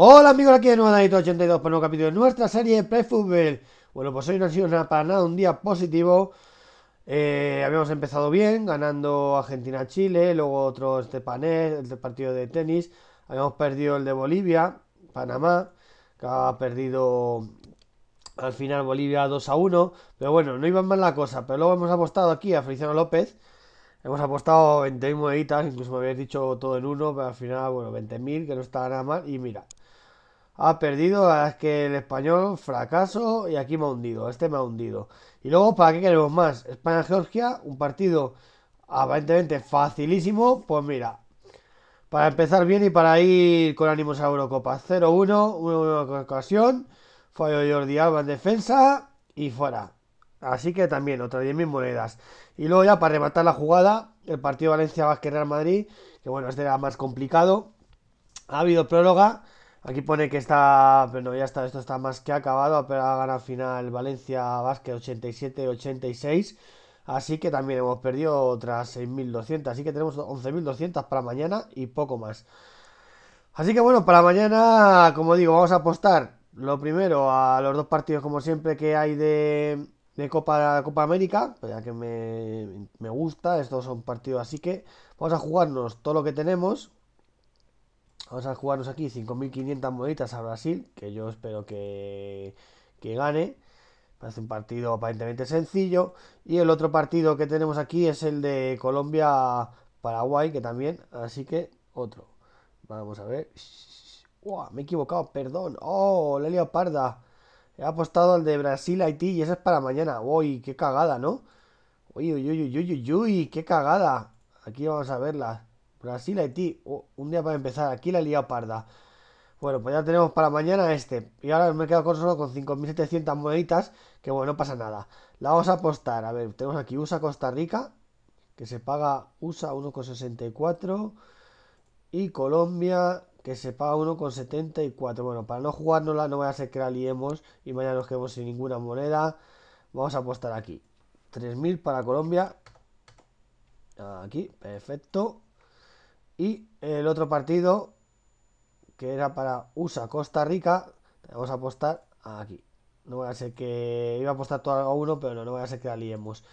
Hola amigos, aquí de nuevo Danito82 por un nuevo capítulo de nuestra serie Football. Bueno, pues hoy no ha sido nada para nada un día positivo. Eh, habíamos empezado bien, ganando Argentina-Chile, luego otro este panel, este partido de tenis. Habíamos perdido el de Bolivia, Panamá, que ha perdido al final Bolivia 2 a 1. Pero bueno, no iba mal la cosa. Pero luego hemos apostado aquí a Feliciano López. Hemos apostado 20.000 moneditas, incluso me habéis dicho todo en uno, pero al final, bueno, 20.000, que no está nada mal. Y mira, ha perdido, es que el español fracaso y aquí me ha hundido, este me ha hundido. Y luego, ¿para qué queremos más? España-Georgia, un partido aparentemente facilísimo, pues mira, para empezar bien y para ir con ánimos a Eurocopa. 0-1, una ocasión, fallo Jordi Alba en defensa y fuera. Así que también, otras 10.000 monedas. Y luego ya para rematar la jugada, el partido Valencia-Vázquez-Real Madrid, que bueno, este era más complicado. Ha habido prórroga. Aquí pone que está, pero ya está, esto está más que acabado, pero ha ganado final Valencia Vázquez 87-86. Así que también hemos perdido otras 6.200. Así que tenemos 11.200 para mañana y poco más. Así que bueno, para mañana, como digo, vamos a apostar lo primero a los dos partidos como siempre que hay de, de Copa, Copa América, pues ya que me, me gusta, estos son partidos así que vamos a jugarnos todo lo que tenemos. Vamos a jugarnos aquí 5.500 moneditas a Brasil, que yo espero que, que gane. Parece un partido aparentemente sencillo. Y el otro partido que tenemos aquí es el de Colombia-Paraguay, que también, así que otro. Vamos a ver. me he equivocado, perdón. Oh, la parda. He apostado al de Brasil-Haití y ese es para mañana. Uy, qué cagada, ¿no? Uy, uy, uy, uy, uy, uy, qué cagada. Aquí vamos a verla. Brasil-Haití. un día para empezar. Aquí la he parda. Bueno, pues ya tenemos para mañana este. Y ahora me he quedado con solo con 5.700 moneditas. Que bueno, no pasa nada. La vamos a apostar. A ver, tenemos aquí USA Costa Rica. Que se paga USA 1,64. Y Colombia que se paga 1,74. Bueno, para no jugárnosla, no voy a ser que la liemos y mañana nos quedemos sin ninguna moneda. Vamos a apostar aquí. 3.000 para Colombia. Aquí, perfecto. Y el otro partido, que era para USA Costa Rica, vamos a apostar aquí. No voy a ser que... Iba a apostar todo a uno, pero no, no voy a ser que la liemos.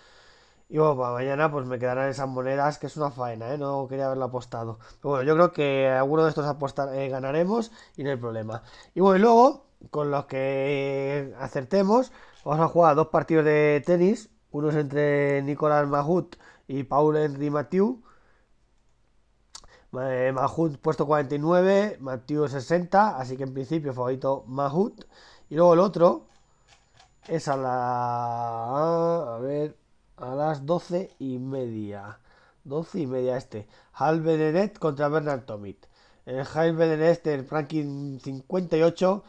Y bueno, para mañana pues me quedarán esas monedas, que es una faena, ¿eh? No quería haberlo apostado. Pero bueno, yo creo que alguno de estos apostar, eh, ganaremos y no hay problema. Y bueno, y luego, con los que acertemos, vamos a jugar dos partidos de tenis. Uno es entre Nicolás Mahut y Paul Henry Mathieu. Eh, Mahut puesto 49, Mathieu 60, así que en principio favorito Mahut. Y luego el otro es a la... A ver a las doce y media. Doce y media este. Hal Benedet contra Bernard Tomit. El Hal Benedet el ranking 58.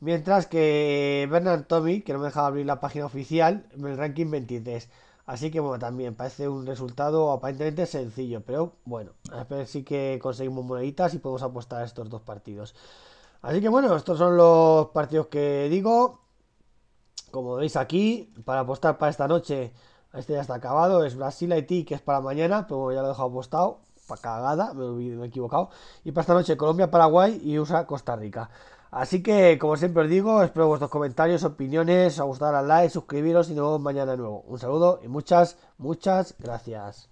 Mientras que Bernard Tomit, que no me dejaba abrir la página oficial, en el ranking 23. Así que bueno, también parece un resultado aparentemente sencillo. Pero bueno, a si que conseguimos moneditas y podemos apostar a estos dos partidos. Así que bueno, estos son los partidos que digo. Como veis aquí, para apostar para esta noche este ya está acabado. Es Brasil-Haití, que es para mañana, pero ya lo he dejado apostado. Para cagada, me, he equivocado. Y para esta noche Colombia-Paraguay y USA-Costa Rica. Así que, como siempre os digo, espero vuestros comentarios, opiniones, a gustar al like, suscribiros y nos vemos mañana de nuevo. Un saludo y muchas, muchas gracias.